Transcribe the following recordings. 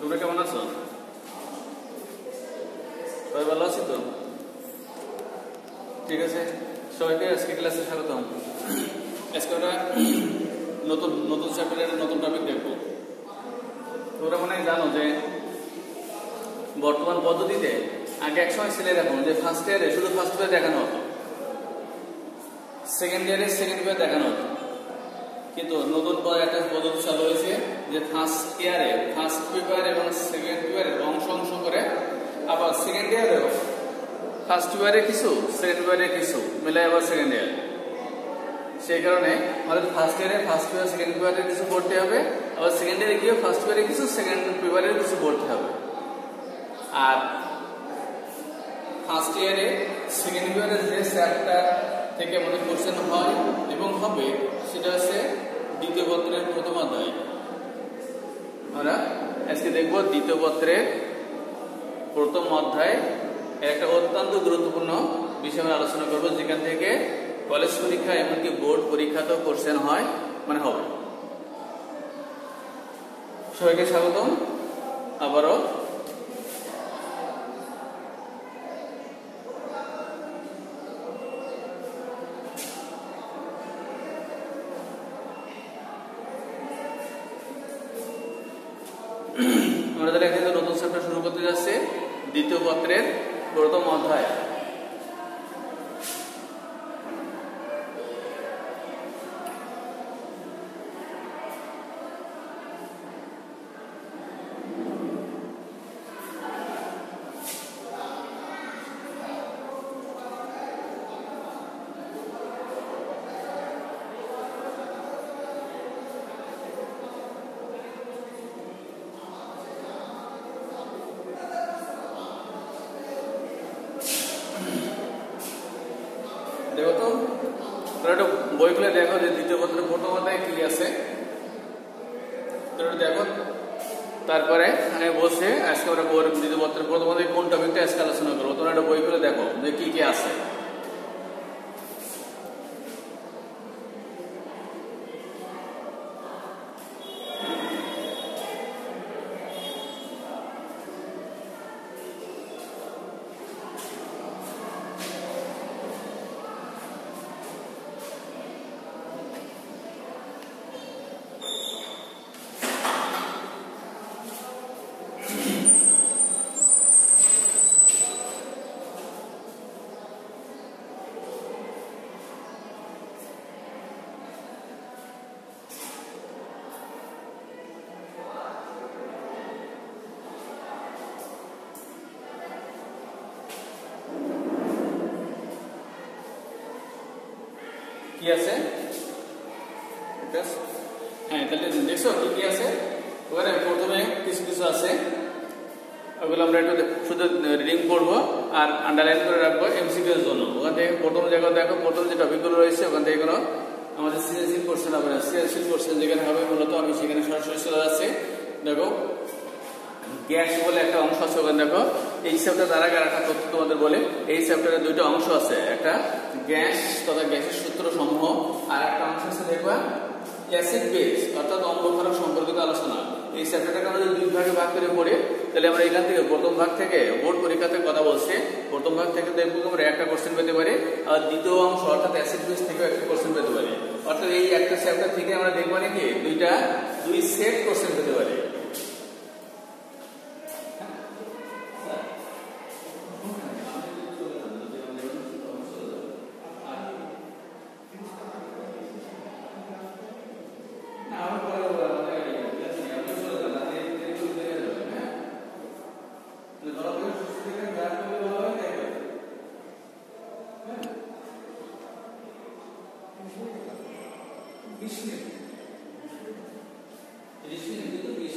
তোমরা কেমন আছো? সবাই ভালো আছি তো? ঠিক আছে, সবাইকে আজকে ক্লাসে স্বাগতম। আজকে আমরা নতুন নতুন চ্যাপ্টারের নতুন টপিক দেখব। তোমরা মনে জানো যে বর্তমান পদ্ধতিতে আগে এক সময় ছিল এরকম যে ফার্স্ট ইয়ারে শুধু ফার্স্ট পেপার দেখানো হতো সেকেন্ড ইয়ারে সেকেন্ড পেপার দেখানো হতো। কিন্তু নতুন একটা পদ্ধতি চালু হয়েছে যে ফার্স্ট ইয়ারে ফার্স্ট পেপার এবং সেকেন্ড পেপারের অংশ অংশ করে আবার সেকেন্ড ইয়ারেও ফার্স্ট ইয়ারে কিছু সেকেন্ড ইয়ারে কিছু মিলে আবার সেকেন্ড ইয়ার সেই কারণে আমাদের ফার্স্ট ইয়ারে ফার্স্ট পেপার সেকেন্ড পেপারে কিছু পড়তে হবে, আবার সেকেন্ড ইয়ারে গিয়ে ফার্স্ট পেপারে কিছু সেকেন্ড পেপারে কিছু পড়তে হবে। আর ফার্স্ট ইয়ারে সেকেন্ড পেপারে যে চ্যাপ্টার থেকে আমাদের কোশ্চেন হয় এবং হবে, সেটা হচ্ছে দ্বিতীয় পত্রের প্রথম অধ্যায়। আমরা আজকে দেখব দ্বিতীয় পত্রের প্রথম অধ্যায়। একটা অত্যন্ত গুরুত্বপূর্ণ বিষয় আমরা আলোচনা করব, যেখান থেকে কলেজ পরীক্ষা এমনকি বোর্ড পরীক্ষাতেও কোশ্চেন হয় মানে হবে। সবাইকে স্বাগতম। আবারও চ্যাপ্টার আছে দ্বিতীয় পত্রের প্রথম অধ্যায়। দেখো তো একটু বই খুলে দেখো যে দ্বিতীয় পত্রের প্রথম অধ্যায় কি আছে। দেখো, তারপরে আমি বসে আজকে আমরা দ্বিতীয় পত্রের প্রথম অধ্যায় কোন টপিকটা আজকে আলোচনা করব। তোমরা একটা বইগুলো দেখো যে কি কি আছে। কি আছে? হ্যাঁ তাহলে দেখছ কি আছে? ওখানে প্রথমে কিছু কিছু আছে। ওগুলো আমরা একটু শুধু রিডিং করব আর আন্ডারলাইন করে রাখব এমসিকিউ এর জন্য। ওখান থেকে প্রথম জায়গা দেখো, প্রথম যে টপিকগুলো রয়েছে, ওখান থেকে কোনো আমাদের সৃজনশীল কোশ্চেন হবে না। সৃজনশীল কোশ্চেন যেখানে হবে, মূলত আমি সেখানে সরাসরি চলে দেখো গ্যাস বলে একটা অংশ আছে, ওখানে দেখো। এই চ্যাপ্টার দ্বারা একটা তথ্য তোমাদের বলে, এই চ্যাপ্টারে দুইটা অংশ আছে, একটা গ্যাস তথা গ্যাসের সূত্র সমূহ আর একটা অংশ আছে দেখবা অ্যাসিড বেস অর্থাৎ অম্ল ক্ষরক সম্পর্কিত আলোচনা। এই চ্যাপ্টারটাকে আমরা দুই ভাগে ভাগ করে পড়ি, তাহলে আমরা এখান থেকে প্রথম ভাগ থেকে বোর্ড পরীক্ষাতে কথা বলছে। প্রথম ভাগ থেকে দেখব আমরা একটা কোশ্চেন পেতে পারি, আর দ্বিতীয় অংশ, অর্থাৎ অ্যাসিড বেস থেকে একটা কোশ্চেন পেতে পারি। অর্থাৎ এই একটা চ্যাপ্টার থেকে আমরা দেখব নাকি দুইটা, দুই সেট কোশ্চেন পেতে পারি। বিশ মিনিট তিরিশ মিনিট কিন্তু বিশ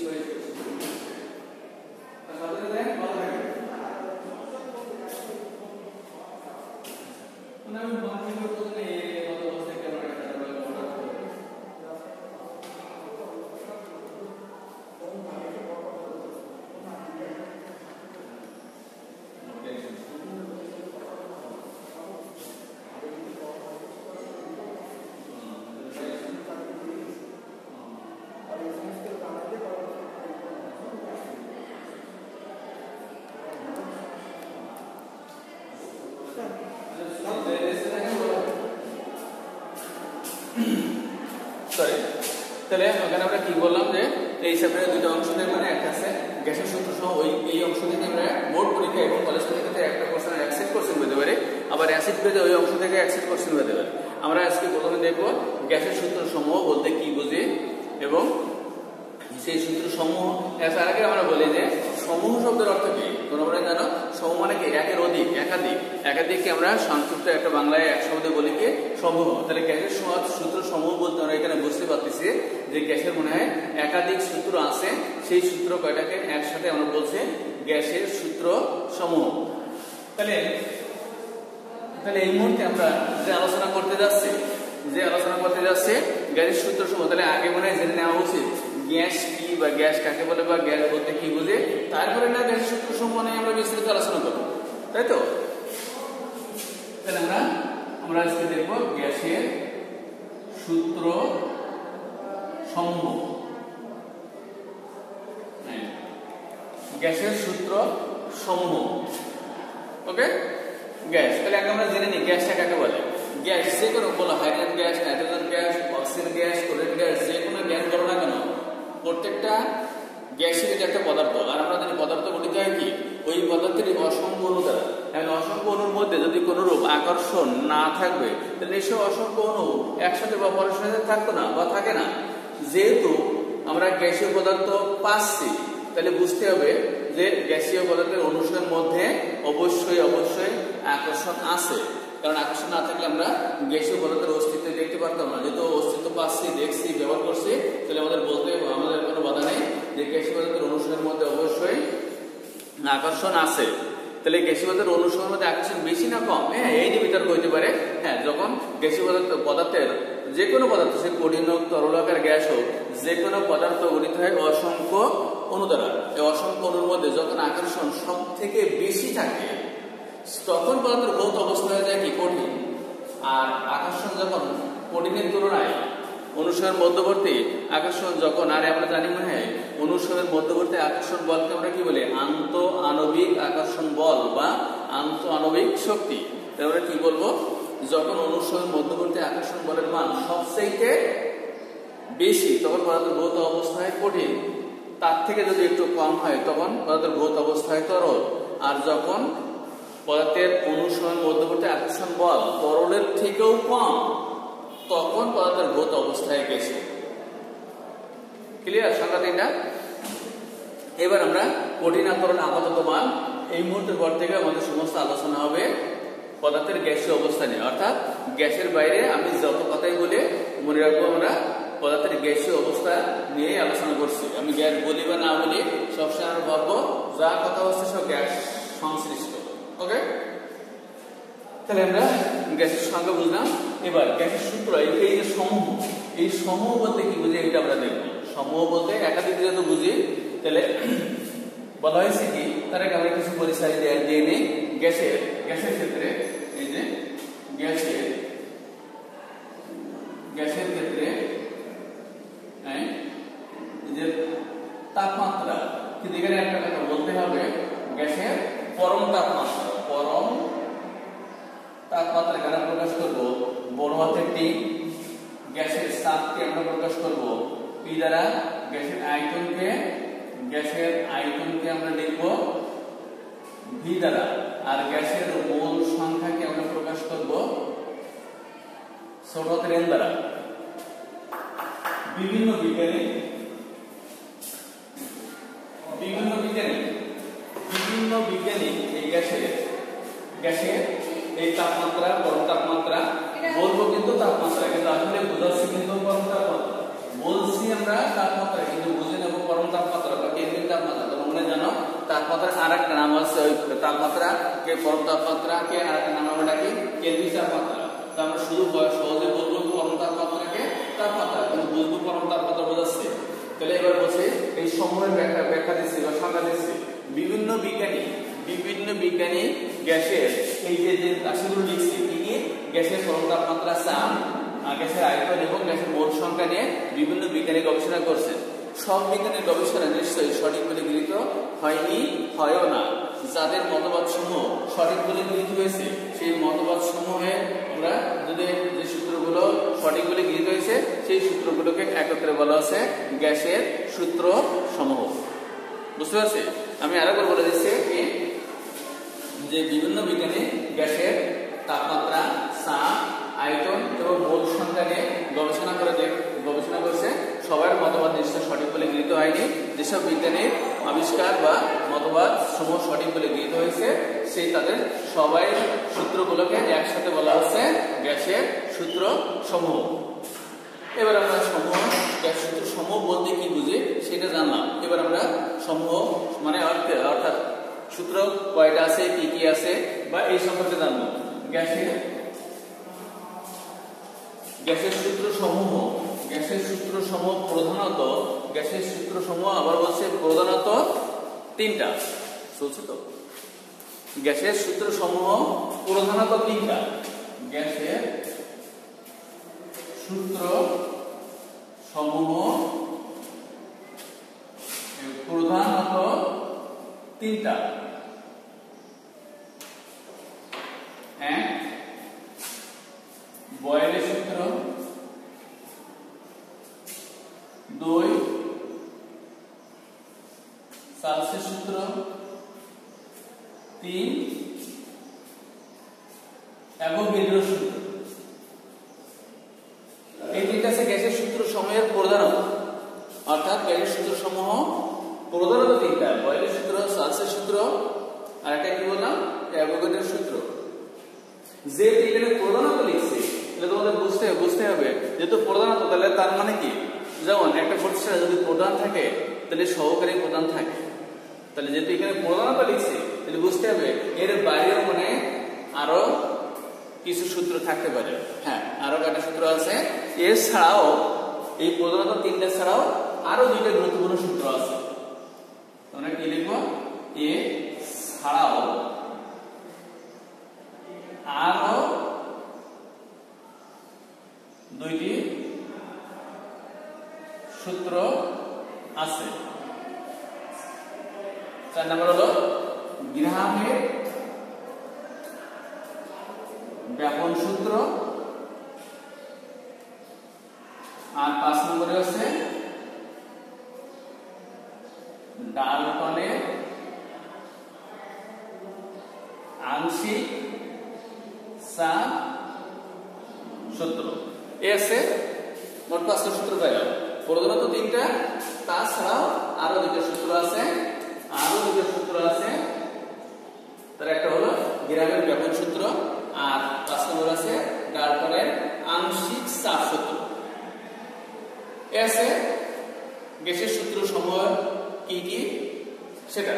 তাহলে ওখানে আমরা কি বললাম যে, এই হিসাবে দুটো অংশ থেকে মানে একটা আছে, গ্যাসের সূত্র সহ ওই, এই অংশ থেকে আমরা বোর্ড পরীক্ষা এবং কলেজ পরীক্ষাতে একটা কোশ্চেন অ্যাকসেপ্ট কোশ্চেন পেতে পারে, আবার অ্যাসিড পেতে ওই অংশ থেকে অ্যাকসেপ্ট কোশ্চেন পেতে পারে। আমরা আজকে প্রথমে দেখব গ্যাসের সূত্র সমূহ বলতে কি বুঝি এবং সেই সূত্র সমূহ তার আগে আমরা বলি যে, সমূহ শব্দের অর্থ কি? তোমরা জানো মানে কি একের অধিক একাধিক, একাধিককে আমরা সংক্ষিপ্ত একটা বাংলায় এক শব্দে বলি কি সমূহ তাহলে গ্যাসের সূত্র সমূহ বলতে আমরা এখানে বুঝতে পারতেছি যে গ্যাসের মনে হয় একাধিক সূত্র আছে, সেই সূত্র কয়টাকে একসাথে আমরা বলছি গ্যাসের সূত্র সমূহ। তাহলে তাহলে এই মুহূর্তে আমরা যে আলোচনা করতে যাচ্ছি, যে আলোচনা করতে যাচ্ছে, গ্যাসের সূত্র সমূহ, তাহলে আগে মনে হয় জেনে নেওয়া উচিত, গ্যাস বা গ্যাস কাকে বলে বা গ্যাস বলতে কি বুঝে? তারপরে না গ্যাসের সূত্র নিয়ে আমরা বিস্তারিত আলোচনা করব। তাই তো? তাহলে আমরা আমরা আজকে দেখব গ্যাসের সূত্র সমূহ গ্যাসের সূত্র সমূহ ওকে? গ্যাস, তাহলে আগে আমরা জেনে নিই, গ্যাসটা কাকে বলে? গ্যাস যে কোনো বলো hydrogen gas nitrogen gas, oxygen gas chlorine gas gas প্রত্যেকটা গ্যাসের এটা একটা পদার্থ। আর আমরা জানি পদার্থ গঠিত হয় কি? ওই পদার্থের অসংখ্য অণু দ্বারা। অসংখ্য অণুর মধ্যে যদি কোনো রূপ, আকর্ষণ না থাকবে, তাহলে নিশ্চয় অসংখ্য অণু একসাথে বা পরস্পর সাথে থাকতো না বা থাকে না। যেহেতু আমরা গ্যাসীয় পদার্থ পাচ্ছি, তাহলে বুঝতে হবে যে গ্যাসীয় পদার্থের অনুসারের মধ্যে অবশ্যই অবশ্যই আকর্ষণ আছে। কারণ আকর্ষণ না থাকলে আমরা গ্যাসীয় পদার্থের অস্তিত্ব দেখতে পারতাম না। যেহেতু অস্তিত্ব পাচ্ছি, দেখছি, ব্যবহার করছি, তাহলে আমাদের বলতে আমাদের কোনো বাধা নেই। যে পদার্থের অনুসারের মধ্যে অবশ্যই আকর্ষণ আছে। তাহলে গ্যাসীয় পদার্থের অনুসারের মধ্যে আকর্ষণ বেশি না কম? হ্যাঁ এই নিয়ে বিতর্ক হইতে পারে। হ্যাঁ যখন গ্যাসীয় পদার্থ পদার্থের যে কোনো পদার্থ, সে কঠিন হোক, তরল আকার গ্যাস হোক, যে কোনো পদার্থ গঠিত হয় অসংখ্য অণু এই অসংখ্য অণুর মধ্যে যখন আকর্ষণ সব থেকে বেশি থাকে, তখন পদার্থের ভৌত অবস্থা হয়ে যায় কি? কঠিন। আর আকর্ষণ যখন কঠিনের তুলনায় অনুসরণ মধ্যবর্তী আকর্ষণ যখন আর আমরা জানি মনে হয়, অনুসরণ মধ্যবর্তী আকর্ষণ বলকে আমরা কি বলি? আন্ত আণবিক আকর্ষণ বল বা আন্ত আণবিক শক্তি আমরা কি বলব? যখন অনুসরণ মধ্যবর্তী আকর্ষণ বলের মান সবচেয়ে বেশি, তখন পদার্থের ভৌত অবস্থায় কঠিন। তার থেকে যদি একটু কম হয়, তখন পদার্থের ভৌত অবস্থায় তরল। আর যখন পদার্থের অনুসরণ মধ্যবর্তী আকর্ষণ বল তরলের থেকেও কম তখন পদার্থের ভৌত অবস্থায় গেছে। ক্লিয়ার সংখ্যা তিনটা এবার আমরা কঠিন আতরণ আপাতত মান, এই মুহূর্তের পর থেকে আমাদের সমস্ত আলোচনা হবে পদার্থের গ্যাসীয় অবস্থা নিয়ে। অর্থাৎ গ্যাসের বাইরে আমি যত কথাই বলে, মনে রাখব আমরা, পদার্থের গ্যাসীয় অবস্থা নিয়ে আলোচনা করছি। আমি গ্যাস বলি বা না বলি, সবসময় আমরা ভাববো, যা কথা হচ্ছে সব গ্যাস সংশ্লিষ্ট। ওকে তাহলে আমরা গ্যাসের সংখ্যা বুঝলাম। এবার গ্যাসের সূত্র, এই যে সমূহ, এই সমূহ বলতে কি বুঝি এটা আমরা দেখব। সমূহ বলতে একাধিক যেহেতু বুঝি। তাহলে বলা হয়েছে কি, তার আগে আমরা কিছু পরিচয় দিয়ে নিই। গ্যাসের গ্যাসের ক্ষেত্রে এই যে গ্যাসের গ্যাসের ক্ষেত্রে যে তাপমাত্রা কিন্তু এখানে একটা কথা বলতে হবে গ্যাসের পরম তাপমাত্রা পরম তাপমাত্রা এখানে প্রকাশ করব বড় হাতের টি গ্যাসের চাপকে আমরা প্রকাশ করব পি দ্বারা গ্যাসের আয়তনকে গ্যাসের আয়তনকে আমরা লিখব ভি দ্বারা আর গ্যাসের মোল সংখ্যাকে আমরা প্রকাশ করব ছোট হাতের এন দ্বারা বিভিন্ন বিজ্ঞানী বিভিন্ন বিজ্ঞানী বিভিন্ন বিজ্ঞানী এই গ্যাসের গ্যাসের এই তাপমাত্রা গরম তাপমাত্রা বলব কিন্তু তাপমাত্রা কিন্তু আসলে বোঝাচ্ছি কিন্তু গরম তাপমাত্রা। বলছি আমরা তাপমাত্রা কিন্তু বুঝে নেব গরম তাপমাত্রা বা কেন্দ্রিক তাপমাত্রা। তোমরা মনে জানো তাপমাত্রার আর একটা নাম আছে ওই তাপমাত্রা কে গরম তাপমাত্রা কে আর একটা নাম আমরা ডাকি কেন্দ্রিক তাপমাত্রা। তো আমরা শুধু সহজে বলব গরম তাপমাত্রাকে তাপমাত্রা। কিন্তু বুঝব গরম তাপমাত্রা বোঝাচ্ছে। তাহলে এবার বলছে এই সময়ের ব্যাখ্যা ব্যাখ্যা দিচ্ছি বা সংখ্যা দিচ্ছি। বিভিন্ন বিজ্ঞানী বিভিন্ন বিজ্ঞানী গ্যাসের এই যে যে রাশিগুলো লিখছি, কি গ্যাসের পরম তাপমাত্রা চাপ গ্যাসের আয়তন এবং গ্যাসের মোট সংখ্যা নিয়ে বিভিন্ন বিজ্ঞানী গবেষণা করছেন সব বিজ্ঞানের গবেষণা নিশ্চয়ই সঠিক বলে গৃহীত হয়নি, হয়ও না। যাদের মতবাদ সমূহ সঠিক বলে গৃহীত হয়েছে, সেই মতবাদ সমূহে আমরা যদি যে সূত্রগুলো সঠিক বলে গৃহীত হয়েছে, সেই সূত্রগুলোকে একত্রে বলা আছে গ্যাসের সূত্র সমূহ বুঝতে পারছি আমি আরেকবার বলে দিচ্ছি যে বিভিন্ন বিজ্ঞানী গ্যাসের তাপমাত্রা চাপ আয়তন এবং মোল সংখ্যা নিয়ে গবেষণা করে গবেষণা করেছে। সবার মতবাদ নিশ্চয় সঠিক বলে গৃহীত হয়নি। যেসব বিজ্ঞানীর আবিষ্কার বা মতবাদ সমূহ সঠিক বলে গৃহীত হয়েছে, সেই তাদের সবাই সূত্রগুলোকে একসাথে বলা হচ্ছে গ্যাসের সূত্র সমূহ। এবার আমরা সমূহ, গ্যাস সূত্র সমূহ বলতে কি বুঝি সেটা জানলাম। এবার আমরা সমূহ মানে অর্থে অর্থাৎ সূত্র কয়টা আছে, কি কি আছে, বা এই সম্পর্কে জানব। গ্যাসের গ্যাসের সূত্র সমূহ গ্যাসের সূত্র সমূহ প্রধানত গ্যাসের সূত্র সমূহ আবার বলছে প্রধানত তিনটা। চলছে তো? গ্যাসের সূত্র সমূহ প্রধানত তিনটা। গ্যাসের সূত্র সমূহ প্রধানত তিনটা এক বয়েলের সূত্র দুই সালসের সূত্র তিন অ্যাভোগাড্রোর সূত্র এই তিনটা আছে গ্যাসের সূত্র সময়ের প্রধানত অর্থাৎ গ্যাসের সূত্র সমূহ প্রধানত তিনটা বয়েলের সূত্র সালসের সূত্র আর একটা কি বললাম অ্যাভোগাড্রোর সূত্র যে তিনটা প্রধানত লিখছে তাহলে তোমাদের বুঝতে বুঝতে হবে যেহেতু প্রধানত তাহলে তার মানে কি যেমন একটা প্রতিষ্ঠানে যদি প্রধান থাকে তাহলে সহকারী প্রধান থাকে। তাহলে যেহেতু এখানে প্রধানত লিখছে, তাহলে বুঝতে হবে এর বাইরেও মানে আরও কিছু সূত্র থাকতে পারে। হ্যাঁ আরও কয়েকটা সূত্র আছে? এছাড়াও এই প্রধানত তিনটা ছাড়াও আরও দুইটা গুরুত্বপূর্ণ সূত্র আছে। তোমরা কি লিখব এ ছাড়াও আরও দুইটি সূত্র আছে। চার নম্বর হলো গ্রামের ব্যাপন সূত্র। আর পাঁচ নম্বরে আছে ডালটনের আংশিক চাপ সূত্র এ আছে, মোট পাঁচটা সূত্র প্রধানত তিনটা, তাছাড়াও আরও দুটো সূত্র আছে, আরও দুটো সূত্র আছে। তার একটা হলো গ্রামের ব্যাপন সূত্র, আর পাঁচ নম্বর আছে ডালটনের আংশিক চাপ সূত্র। এ আছে গ্যাসের সূত্র সমূহ কি কি? সেটা।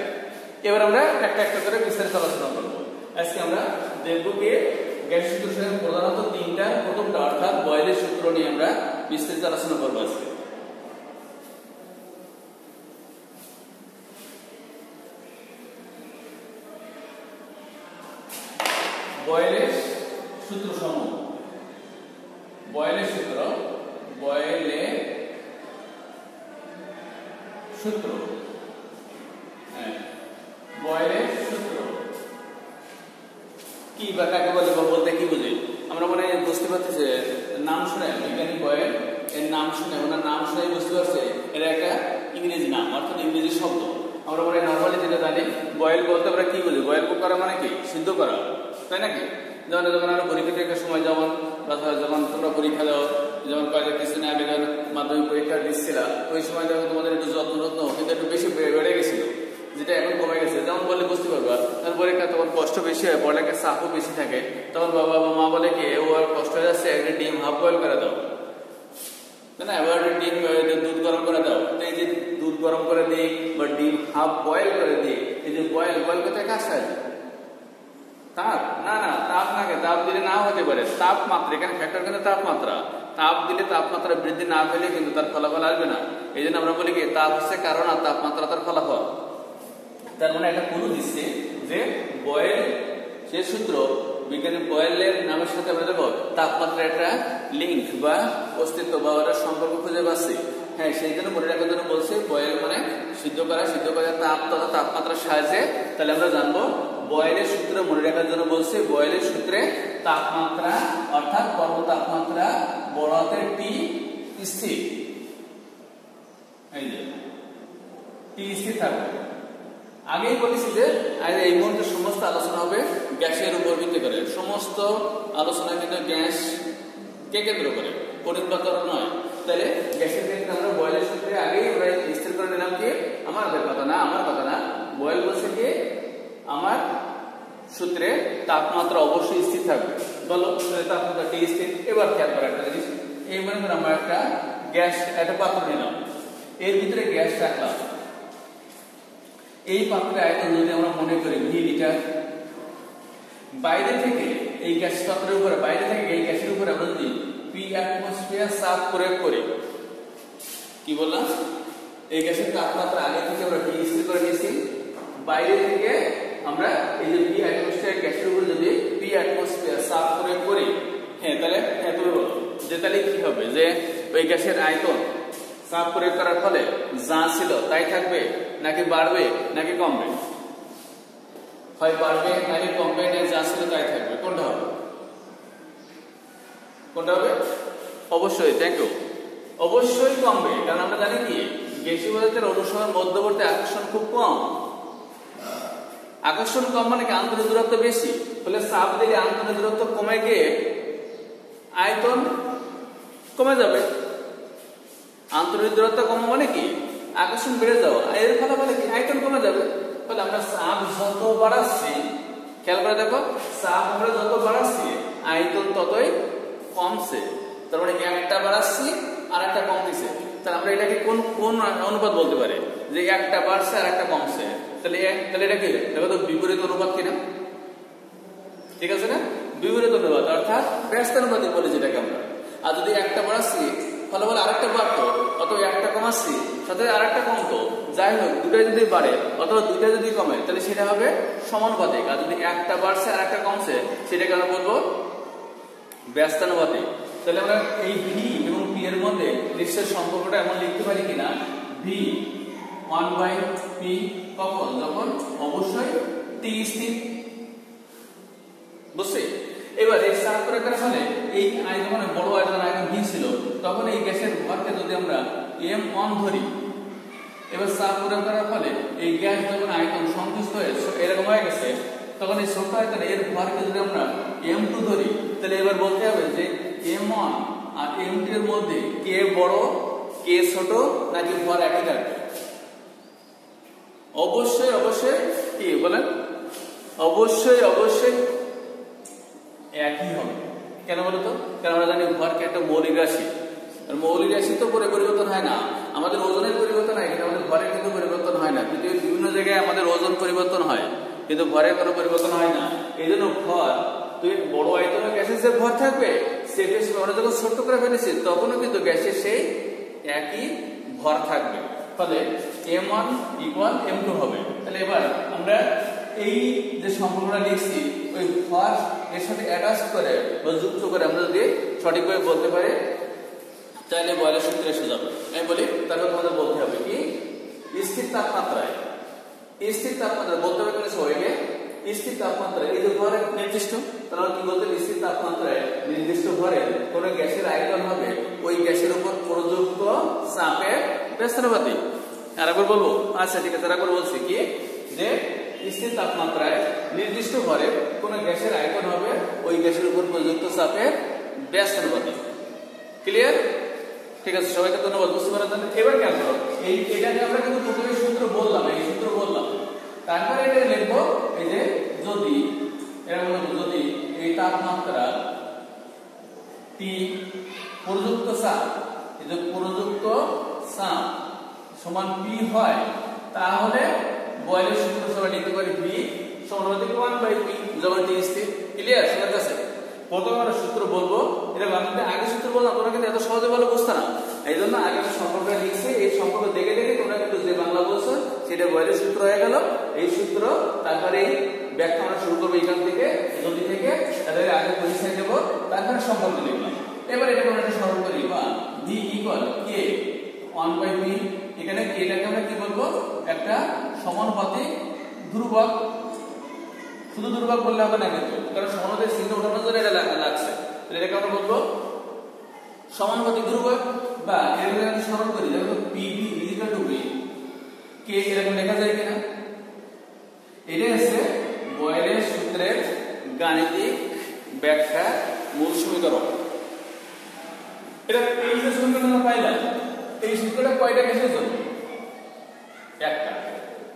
এবার আমরা একটা একটা করে বিস্তারিত আলোচনা করব। আজকে আমরা দেখব কি গ্যাস সূত্র প্রধানত তিনটা প্রথমটা অর্থাৎ বয়েলের সূত্র নিয়ে আমরা বিস্তারিত আলোচনা করব আজকে বয়েলের সূত্র সমূহ বয়েলের সূত্র বয়েলের সূত্র। হ্যাঁ বয়েলের সূত্র। কি বা কাকে বলে বা বলতে কি বুঝি? আমরা মনে বুঝতে পারছি যে নাম শুনে, বিজ্ঞানী বয়েল, এর নাম শুনে, ওনার নাম শুনে বুঝতে পারছে এটা একটা ইংরেজি নাম, অর্থাৎ ইংরেজি শব্দ। আমরা মনে নর্মালি যেটা জানি, বয়েল বলতে আমরা কি বুঝি? বয়েল করা মানে কি? সিদ্ধ করা, তাই নাকি? যেমন যখন আমরা পরীক্ষা টরীক্ষার সময় যেমন যখন তোমরা পরীক্ষা দাও, যেমন কয়েকটা কিছুদিন যখন মাধ্যমিক পরীক্ষা দিচ্ছিলা, ওই সময় যখন তোমাদের একটু যত্ন যত্ন কিন্তু একটু বেশি বেড়ে গেছিল, যেটা এখন কমে গেছে। যেমন বললে বুঝতে পারবা, তার পরীক্ষা তখন কষ্ট বেশি হয়, পড়ালেখার চাপও বেশি থাকে। তখন বাবা বা মা বলে কি, ও আর কষ্ট হয়ে যাচ্ছে, একটা ডিম হাফ বয়েল করে দাও। না এবার ডিম দুধ গরম করে দাও। তো এই যে দুধ গরম করে দিই বা ডিম হাফ বয়েল করে দিই, এই যে বয়েল বয়েল করতে কাজ সাহায্য তাপ, না না, তাপ নাকে তাপ দিলে না হতে পারে। তাপমাত্রা এখানে ফ্যাক্টর কিন্তু তাপমাত্রা তাপ দিলে তাপমাত্রা বৃদ্ধি না পেলে কিন্তু তার ফলাফল আসবে না। এই জন্য আমরা বলি কি, তাপ হচ্ছে কারণ আর তাপমাত্রা তার ফলাফল। তার মানে একটা কোনো দিচ্ছে যে বয়েল সে সূত্র, বিজ্ঞানী বয়েলের নামের সাথে আমরা দেখো তাপমাত্রা একটা লিঙ্ক বা অস্তিত্ব বা ওটা সম্পর্ক খুঁজে পাচ্ছি। হ্যাঁ সেই জন্য মনে রাখার জন্য বলছে বয়েল মানে সিদ্ধ করা, সিদ্ধ করার তাপ তথা তাপমাত্রার সাহায্যে। তাহলে আমরা জানব বয়েলের সূত্র মনে রাখার জন্য বলছে, বয়েলের সূত্রে তাপমাত্রা, অর্থাৎ কর্ম তাপমাত্রা বড় টি স্থির। এই যে টি স্থির থাকবে। আগেই বলেছি যে এই মুহূর্তে সমস্ত আলোচনা হবে গ্যাসের উপর ভিত্তি করে। সমস্ত আলোচনা কিন্তু গ্যাস কে কেন্দ্র করে? পরিবাতর নয়। তাহলে গ্যাসের ক্ষেত্রে আমরা বয়েলের সূত্রে আগেই আমরা স্থির করে নিলাম কি? আমাদের কথা না, আমার কথা না। বয়েল বলছে কি আমার সূত্রে তাপমাত্রা অবশ্যই স্থির থাকবে। বলো তাপমাত্রা টি স্থির? এবার খেয়াল করা একটা জিনিস। এই মনে করে আমরা একটা গ্যাস, একটা পাত্র নিলাম। এর ভিতরে গ্যাস রাখলাম। এই পাত্রের আয়তন যদি আমরা মনে করি ভি লিটার বাইরে থেকে এই গ্যাস পাত্রের উপরে, বাইরে থেকে এই গ্যাসের উপরে আমরা যদি পি অ্যাটমসফিয়ার চাপ প্রয়োগ করি, কি বললাম? এই গ্যাসের তাপমাত্রা আগে থেকে আমরা টি স্থির করে নিয়েছি। বাইরে থেকে আমরা এই যে পি অ্যাটমসফিয়ার গ্যাসের যদি পি অ্যাটমসফিয়ার চাপ প্রয়োগ করি হ্যাঁ তাহলে হ্যাঁ যে তাহলে কি হবে? যে ওই গ্যাসের আয়তন চাপ প্রয়োগ করার ফলে যা ছিল তাই থাকবে নাকি বাড়বে, নাকি কমবে? হয় বাড়বে নাকি কমবে না, যা ছিল তাই থাকবে, কোনটা হবে? কোনটা হবে? অবশ্যই থ্যাংক ইউ অবশ্যই কমবে, কারণ আমরা জানি কি, গ্যাসীয় পদার্থের অনুসরণ মধ্যবর্তী আকর্ষণ খুব কম। আকর্ষণ কম মানে কি? আন্তরিক দূরত্ব বেশি। ফলে চাপ দিলে আন্তরিক দূরত্ব কমে গিয়ে আয়তন কমে যাবে। আন্তরিক দূরত্ব কমে মানে কি? আকর্ষণ বেড়ে যাওয়া। এর ফলে বলে কি? আয়তন কমে যাবে। ফলে আমরা চাপ যত বাড়াচ্ছি, খেয়াল করে দেখো, চাপ আমরা যত বাড়াচ্ছি, আয়তন ততই কমছে। তার মানে একটা বাড়াচ্ছি আর একটা কম কমতেছে তাহলে আমরা এটাকে কোন কোন অনুপাত বলতে পারি? যে একটা বাড়ছে আর একটা কমছে। তাহলে তাহলে এটা কি? দেখো তো বিপরীত অনুপাত কিনা ঠিক আছে না? বিপরীত অনুপাত, অর্থাৎ ব্যস্ত অনুপাত বলি যেটাকে আমরা। আর যদি একটা বাড়াচ্ছি ফলে বলে আরেকটা বাড়তো, অথবা একটা কমাচ্ছি, সাথে আরেকটা কমতো। যাই হোক দুটাই যদি বাড়ে, অথবা দুইটা যদি কমে, তাহলে সেটা হবে সমানুপাতিক। আর যদি একটা বাড়ছে আর একটা কমছে, সেটাকে আমরা বলব ব্যস্তানুপাতিক তাহলে আমরা এই ভি এর মধ্যে নিশ্চয় সম্পর্কটা এমন লিখতে পারি কিনা? ভি ওয়ান বাই পি কখন? যখন অবশ্যই টি স্থির। বুঝছি? এবার এই প্রকার ফলে এই আয়তনে বড় আয়তন আয়তন ভি ছিল, তখন এই গ্যাসের ভরকে যদি আমরা এম ওয়ান ধরি, এবার প্রয়োগ করার ফলে এই গ্যাস যখন আয়তন সন্তুষ্ট হয়ে এরকম হয়ে গেছে, তখন এই ছোট আয়তনে এর ভরকে যদি আমরা এম টু ধরি, তাহলে এবার বলতে হবে যে এম ওয়ান আর টু মধ্যে কে বড়, কে ছোট, নাকি ভর একই থাকবে অবশ্যই অবশ্যই কি, বলেন? অবশ্যই অবশ্যই একই হবে। কেন বলতো কারণ আমরা জানি ভরকে একটা মৌলিক রাশি। মৌলিক রাশি তো পরে পরিবর্তন হয় না। আমাদের ওজনের পরিবর্তন হয়, কিন্তু আমাদের ভরের কিন্তু পরিবর্তন হয় না। পৃথিবীর বিভিন্ন জায়গায় আমাদের ওজন পরিবর্তন হয়, কিন্তু ভরের কোনো পরিবর্তন হয় না। এই জন্য ভর তুই বড় আয়তনের গ্যাসের যে ভর থাকবে? সেটা আমরা যখন ছোট্ট করে ফেলেছি, তখনও কিন্তু গ্যাসের সেই একই ভর থাকবে। ফলে M one equal M two হবে। তাহলে এবার আমরা এই যে সম্পর্কটা লিখছি, ওই ভর এর সাথে অ্যাটাচ করে বা যুক্ত করে আমরা যদি সঠিকভাবে বলতে পারি, তাহলে বয়লের সূত্রে এসে যাবে। আমি বলি, তারপর তোমাদের বলতে হবে কি, স্থির তাপমাত্রায়। স্থির তাপমাত্রা বলতে হবে কোনো সবাইকে স্থির তাপমাত্রা, এই যে ঘরে নির্দিষ্ট, তাহলে কি বলতে স্থির তাপমাত্রায় নির্দিষ্ট ঘরে কোন গ্যাসের আয়তন হবে, ওই গ্যাসের উপর প্রযুক্ত চাপের ব্যস্তানুপাতি আর একবার বলব আচ্ছা ঠিক আছে একবার বলছি কি? যে স্থির তাপমাত্রায় নির্দিষ্ট ঘরে কোন গ্যাসের আয়তন হবে, ওই গ্যাসের উপর প্রযুক্ত চাপের ব্যস্তানুপাতি ক্লিয়ার ঠিক আছে, সবাইকে ধন্যবাদ, বুঝতে জন্য এবার কেন এই এটাকে আমরা কিন্তু প্রথমে সূত্র বললাম, এই সূত্র বললাম তারপরে এটা লিখব, এই যে যদি, এরকম যদি এই তাপমাত্রা টি প্রযুক্ত চাপ এই যে প্রযুক্ত চাপ সমান পি হয়, তাহলে বয়লের সূত্র সবাই লিখতে পারি ভি সমানুপাতিক ওয়ান বাই পি যখন টি স্থির ক্লিয়ার কাছে প্রথমে আমরা সূত্র বলব এটা আমি আগে সূত্র বললাম তোমরা কিন্তু এত সহজে ভালো বুঝতে না। এই জন্য আগে আমি সম্পর্ক লিখছি। এই সম্পর্ক দেখে দেখে তোমরা কিন্তু যে বাংলা বলছো, সেটা বইয়ের সূত্র হয়ে গেল। এই সূত্র তারপরে এই ব্যাখ্যা আমরা শুরু করব এখান থেকে যদি থেকে। তাদের আগে পরিচয় দেবো, তারপরে সম্পর্ক লিখলাম এবার এটা আমরা একটা সরল করি বা D equal K one by B এখানে কেটাকে আমরা কি বলব? একটা সমানুপাতিক ধ্রুবক। শুধু ধ্রুবক বললে হবে না কিন্তু, কারণ সমানুপাতিক চিহ্ন ওঠানোর জন্য এটা লাগছে। এটাকে আমরা বলব সমানুপাতিক ধ্রুবক। বা এরকম আমি স্মরণ করি, যেমন PV equal to V K এরকম লেখা যায় কিনা? এটা হচ্ছে বয়েলের সূত্রের গাণিতিক ব্যাখ্যা মূল সমীকরণ। এটা এই যে সমীকরণ আমরা পাইলাম? এই সূত্রটা কয়টা গ্যাসের জন্য? একটা।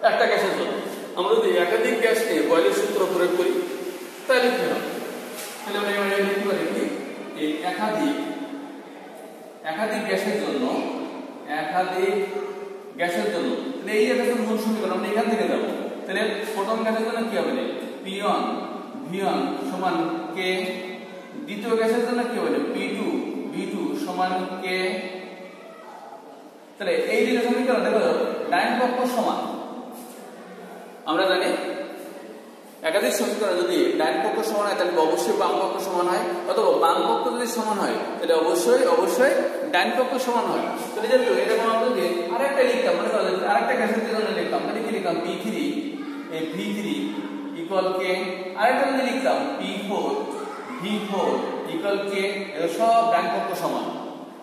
একটা গ্যাসের জন্য। আমরা যদি একাধিক গ্যাস নিয়ে বয়েলের সূত্র প্রয়োগ করি, তাহলে কি হবে? তাহলে আমরা লিখতে পারি কি? এই একাধিক একাধিক গ্যাসের জন্য, একাধিক গ্যাসের জন্য। তাহলে এই একটা মূল সমীকরণ, আমরা এখান থেকে যাব। তাহলে প্রথম গ্যাসের জন্য কি হবে? পি ওয়ান ভি ওয়ান সমান কে দ্বিতীয় গ্যাসের জন্য কি হবে? পি টু ভি টু সমান কে তাহলে এই যে সমীকরণ দেখো, ডাইন পক্ষ সমান। আমরা জানি একাধিক সমীকরণ যদি ডাইন পক্ষ সমান হয়, তাহলে অবশ্যই বাম পক্ষ সমান হয়, অথবা বাম পক্ষ যদি সমান হয়, তাহলে অবশ্যই অবশ্যই ডাইন পক্ষ সমান হয়। তাহলে যেহেতু এরকম আমরা যদি আরেকটা লিখতাম মানে আরেকটা গ্যাসের জন্য লিখতাম মানে কি লিখতাম পি থ্রি এই ভি থ্রি ইকুয়াল কে আরেকটা যদি লিখতাম P four V four equal K এগুলো সব ডাইন পক্ষ সমান।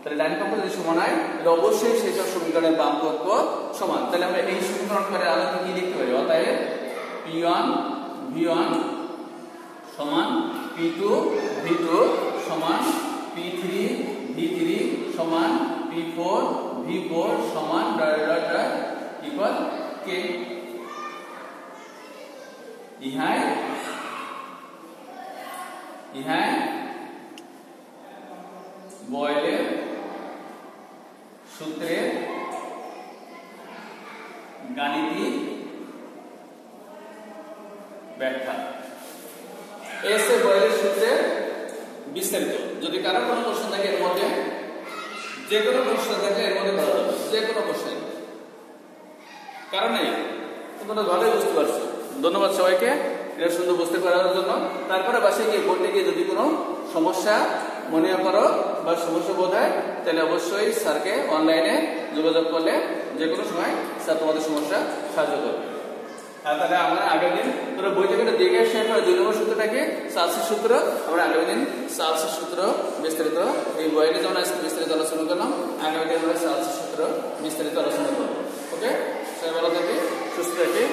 তাহলে ডাইন পক্ষ যদি সমান হয়, তাহলে অবশ্যই সেই সব সমীকরণের বাম পক্ষ সমান। তাহলে আমরা এই সমীকরণ করে আলোকে কি লিখতে পারি? অতএব পি ওয়ান ভি ওয়ান সমান পি টু ভি টু সমান পি থ্রি ভি থ্রি সমান পি ফোর ভি ফোর সমান dot dot dot equal K ইহায় ইহায় বয়েলের সূত্রের গাণিতিক ব্যাখ্যা। এসে বয়েলের সূত্রের বিস্তারিত। যদি কারও কোনো প্রশ্ন থাকে, এর মধ্যে যে কোনো প্রশ্ন থাকে এর মধ্যে যাবে। যে কোনো প্রশ্ন কারণ নেই। তোমরা ভালোই বুঝতে পারছ। ধন্যবাদ সবাইকে। এটা সুন্দর বুঝতে পারার জন্য। তারপরে বাসায় গিয়ে বলতে গিয়ে যদি কোনো সমস্যা মনে করো বা সমস্যা বোধ হয়, তাহলে অবশ্যই স্যারকে অনলাইনে যোগাযোগ করলে যে কোনো সময় স্যার তোমাদের সমস্যা সাহায্য করবে। হ্যাঁ, তাহলে আমরা আগের দিন তোরা বই থেকে দেখে এসে আমরা দুই নম্বর সূত্রটাকে সালসের সূত্র, আমরা আগের দিন সালসের সূত্র বিস্তারিত এই বইটা যেমন আজকে বিস্তারিত আলোচনা করলাম। আগামী দিন আমরা সালসের সূত্র বিস্তারিত আলোচনা করব। ওকে সবাই ভালো থাকি সুস্থ থাকি